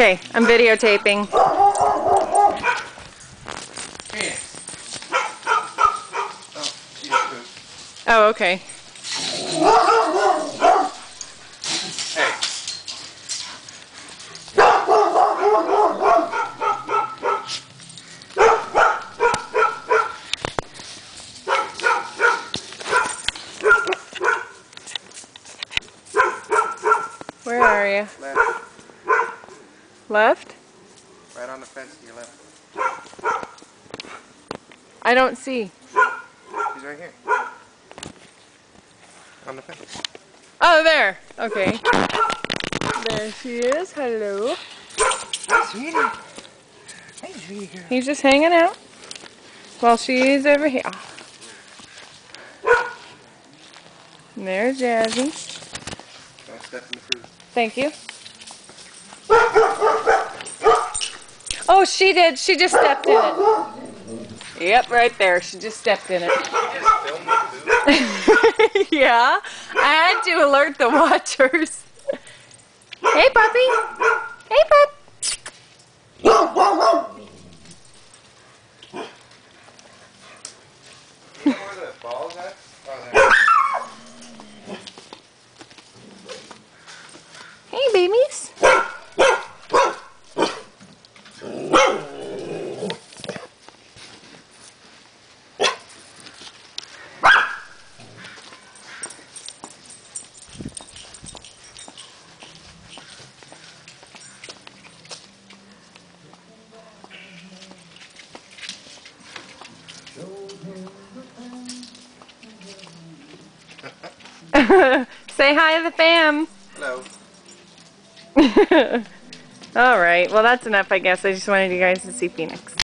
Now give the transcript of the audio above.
Okay, I'm videotaping. Oh, okay. Where are you? Left. Right on the fence to your left. I don't see. She's right here. On the fence. Oh, there. Okay. There she is. Hello. Hey, sweetie. Hey, sweetie. He's just hanging out while she's over here. And there's Jazzy. Don't step in the fruit. Thank you. Oh, she did. She just stepped in it. Yep, right there. She just stepped in it. Yeah, I had to alert the watchers. Hey, puppy. Hey, pup. You know where the ball's at? Oh, there. Hey, babies. Say hi to the fam. Hello. All right. Well, that's enough, I guess. I just wanted you guys to see Phoenix.